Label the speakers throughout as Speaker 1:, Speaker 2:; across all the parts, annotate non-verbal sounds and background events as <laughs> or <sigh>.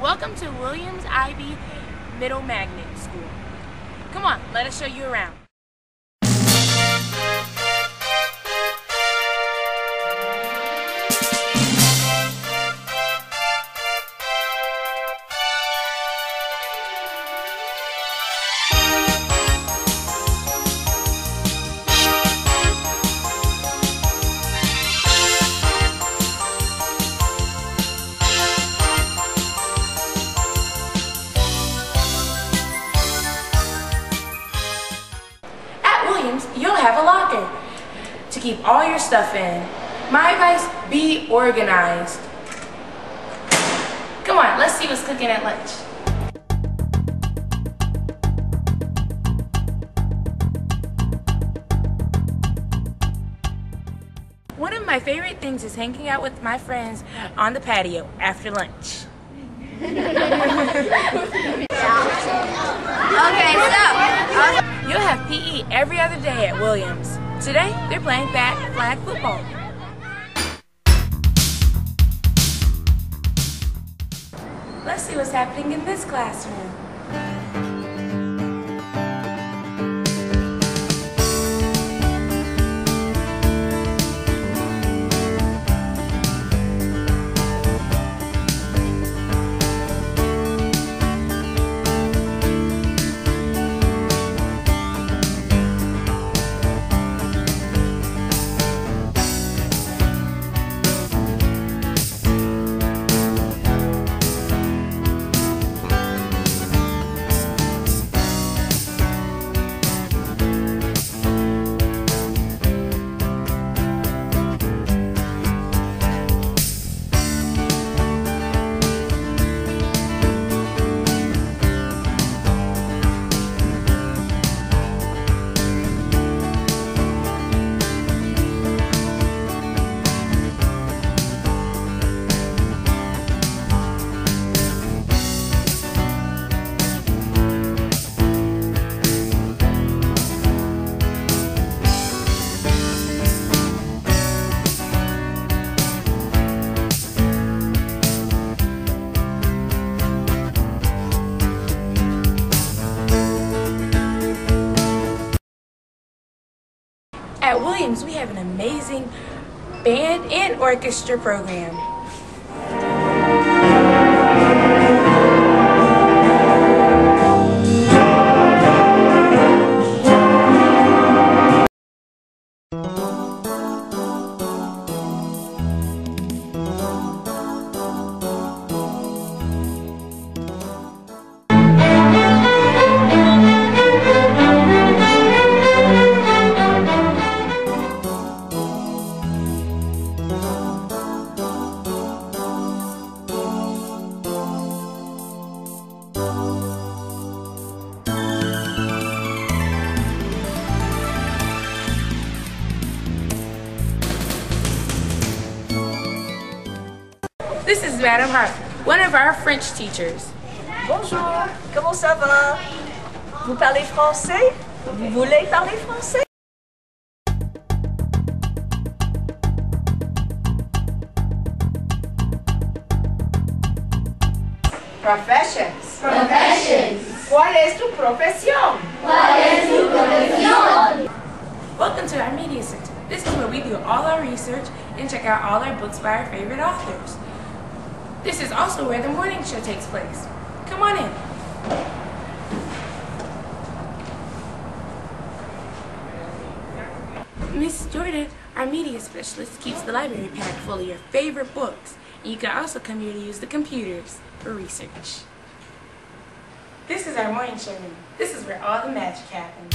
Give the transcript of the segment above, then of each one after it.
Speaker 1: Welcome to Williams IB Middle Magnet School. Come on, let us show you around. You'll have a locker to keep all your stuff in. My advice, be organized. Come on, let's see what's cooking at lunch. One of my favorite things is hanging out with my friends on the patio after lunch. <laughs> PE every other day at Williams. Today, they're playing fat flag football. Let's see what's happening in this classroom. Williams, we have an amazing band and orchestra program. This is Madame Hart, one of our French teachers.
Speaker 2: Bonjour, comment ça va Vous parlez français Vous voulez parler français
Speaker 3: Professions.
Speaker 4: professions.
Speaker 3: ¿Cuál es tu profesión?
Speaker 4: ¿Cuál es tu profesión?
Speaker 1: Welcome to our Media Center. This is where we do all our research and check out all our books by our favorite authors. This is also where the morning show takes place. Come on in. Miss Jordan, our media specialist, keeps the library packed full of your favorite books. You can also come here to use the computers for research. This is our morning show room. This is where all the magic happens.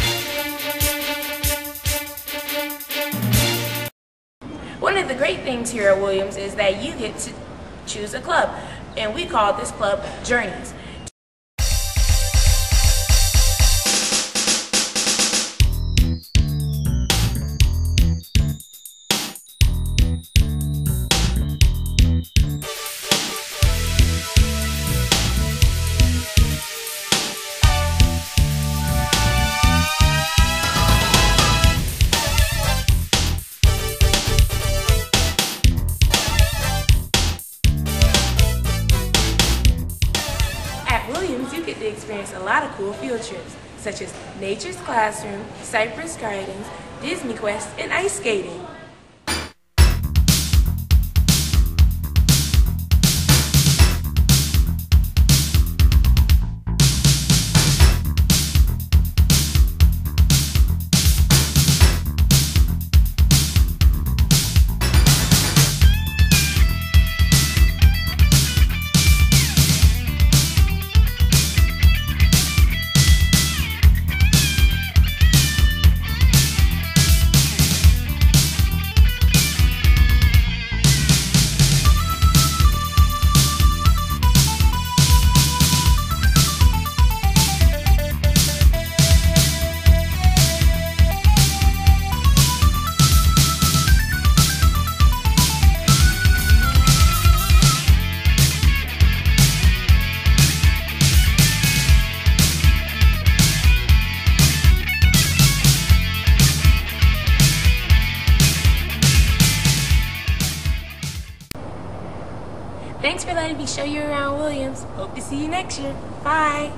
Speaker 1: One of the great things here at Williams is that you get to choose a club, and we call this club Journeys. Williams, you get to experience a lot of cool field trips, such as Nature's Classroom, Cypress Gardens, Disney Quest, and ice skating. let me show you around Williams. Hope to see you next year. Bye.